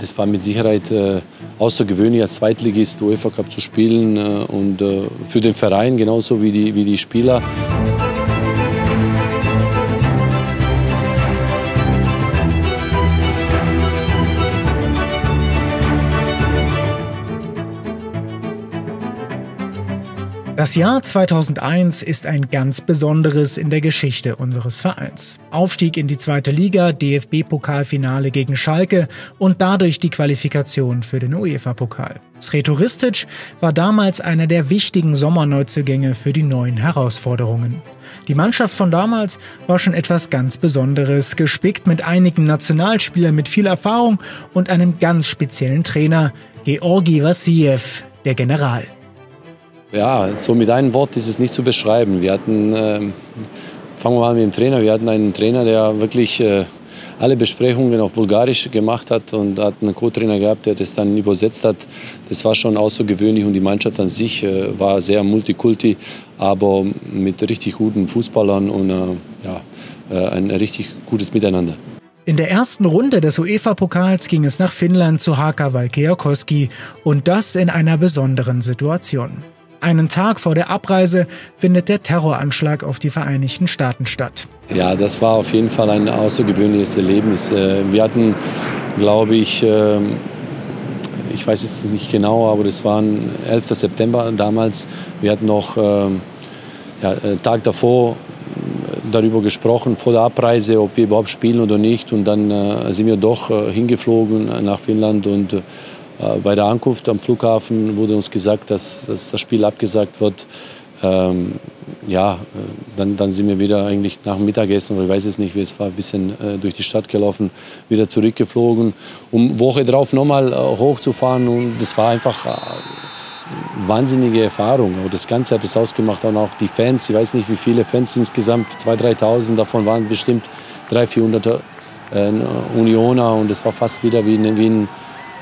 das war mit Sicherheit äh, außergewöhnlich als Zweitligist UEFA Cup zu spielen äh, und äh, für den Verein genauso wie die, wie die Spieler. Das Jahr 2001 ist ein ganz besonderes in der Geschichte unseres Vereins. Aufstieg in die zweite Liga, DFB-Pokalfinale gegen Schalke und dadurch die Qualifikation für den UEFA-Pokal. Sreto Ristic war damals einer der wichtigen Sommerneuzugänge für die neuen Herausforderungen. Die Mannschaft von damals war schon etwas ganz Besonderes, gespickt mit einigen Nationalspielern mit viel Erfahrung und einem ganz speziellen Trainer, Georgi Vassiljev, der General. Ja, so mit einem Wort ist es nicht zu beschreiben. Wir hatten, äh, fangen wir mal mit dem Trainer, wir hatten einen Trainer, der wirklich äh, alle Besprechungen auf Bulgarisch gemacht hat und hat einen Co-Trainer gehabt, der das dann übersetzt hat. Das war schon außergewöhnlich und die Mannschaft an sich äh, war sehr multikulti, aber mit richtig guten Fußballern und äh, ja, äh, ein richtig gutes Miteinander. In der ersten Runde des UEFA-Pokals ging es nach Finnland zu Haka Valkeakoski und das in einer besonderen Situation. Einen Tag vor der Abreise findet der Terroranschlag auf die Vereinigten Staaten statt. Ja, das war auf jeden Fall ein außergewöhnliches Erlebnis. Äh, wir hatten, glaube ich, ähm, ich weiß jetzt nicht genau, aber das war 11. September damals. Wir hatten noch ähm, ja, einen äh, Tag davor äh, darüber gesprochen, vor der Abreise, ob wir überhaupt spielen oder nicht. Und dann sind wir doch hingeflogen nach Finnland und bei der Ankunft am Flughafen wurde uns gesagt, dass, dass das Spiel abgesagt wird. Ähm, ja, äh, dann, dann sind wir wieder eigentlich nach dem Mittagessen, oder ich weiß es nicht, wie es war, ein bisschen äh, durch die Stadt gelaufen, wieder zurückgeflogen, um Woche drauf nochmal äh, hochzufahren. Und das war einfach äh, wahnsinnige Erfahrung. Aber das Ganze hat es ausgemacht, und auch die Fans. Ich weiß nicht, wie viele Fans insgesamt, 2.000, 3.000, davon waren bestimmt 300, 400 äh, Unioner. Und es war fast wieder wie, wie ein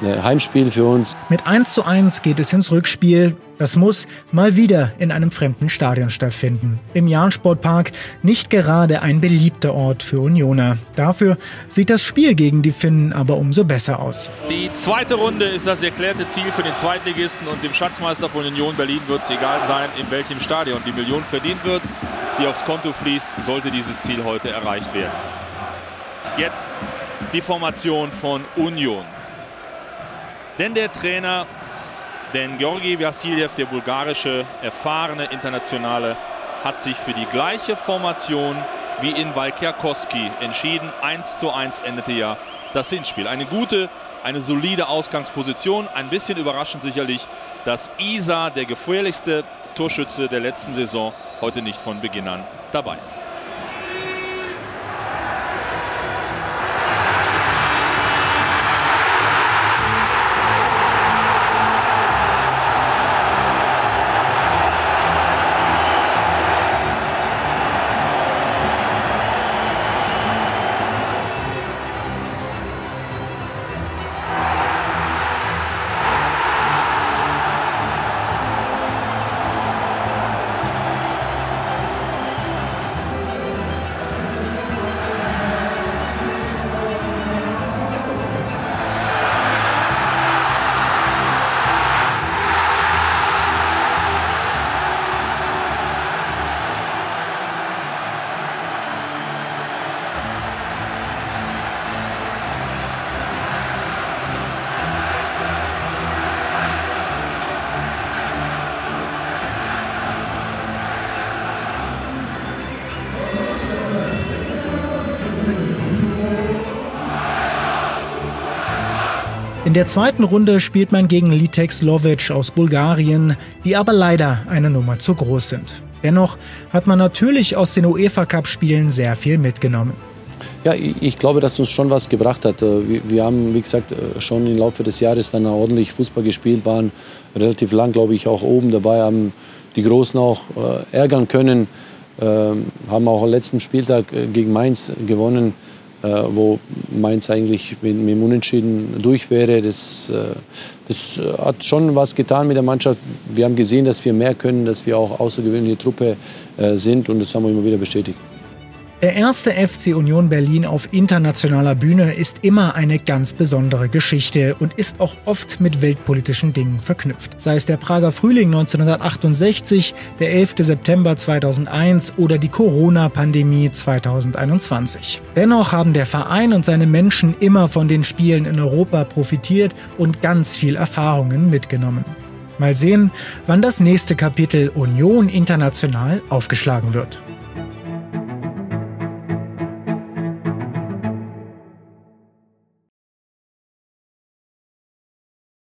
Heimspiel für uns. Mit 1 zu 1 geht es ins Rückspiel. Das muss mal wieder in einem fremden Stadion stattfinden. Im Jahn-Sportpark nicht gerade ein beliebter Ort für Unioner. Dafür sieht das Spiel gegen die Finnen aber umso besser aus. Die zweite Runde ist das erklärte Ziel für den Zweitligisten und dem Schatzmeister von Union Berlin wird es egal sein, in welchem Stadion die Million verdient wird, die aufs Konto fließt, sollte dieses Ziel heute erreicht werden. Jetzt die Formation von Union. Denn der Trainer, denn Georgi Vassiljev, der bulgarische erfahrene Internationale, hat sich für die gleiche Formation wie in Valkirkoski entschieden. 1 zu 1 endete ja das Hinspiel. Eine gute, eine solide Ausgangsposition. Ein bisschen überraschend sicherlich, dass Isa, der gefährlichste Torschütze der letzten Saison, heute nicht von Beginn an dabei ist. In der zweiten Runde spielt man gegen Litek Slovic aus Bulgarien, die aber leider eine Nummer zu groß sind. Dennoch hat man natürlich aus den UEFA Cup Spielen sehr viel mitgenommen. Ja, ich glaube, dass uns schon was gebracht hat. Äh, wir haben, wie gesagt, äh, schon im Laufe des Jahres dann ordentlich Fußball gespielt, waren relativ lang, glaube ich, auch oben dabei, haben die Großen auch äh, ärgern können, ähm, haben auch am letzten Spieltag gegen Mainz gewonnen. Äh, wo Mainz eigentlich mit, mit dem Unentschieden durch wäre. Das, äh, das hat schon was getan mit der Mannschaft. Wir haben gesehen, dass wir mehr können, dass wir auch außergewöhnliche Truppe äh, sind und das haben wir immer wieder bestätigt. Der erste FC Union Berlin auf internationaler Bühne ist immer eine ganz besondere Geschichte und ist auch oft mit weltpolitischen Dingen verknüpft. Sei es der Prager Frühling 1968, der 11. September 2001 oder die Corona-Pandemie 2021. Dennoch haben der Verein und seine Menschen immer von den Spielen in Europa profitiert und ganz viel Erfahrungen mitgenommen. Mal sehen, wann das nächste Kapitel Union International aufgeschlagen wird.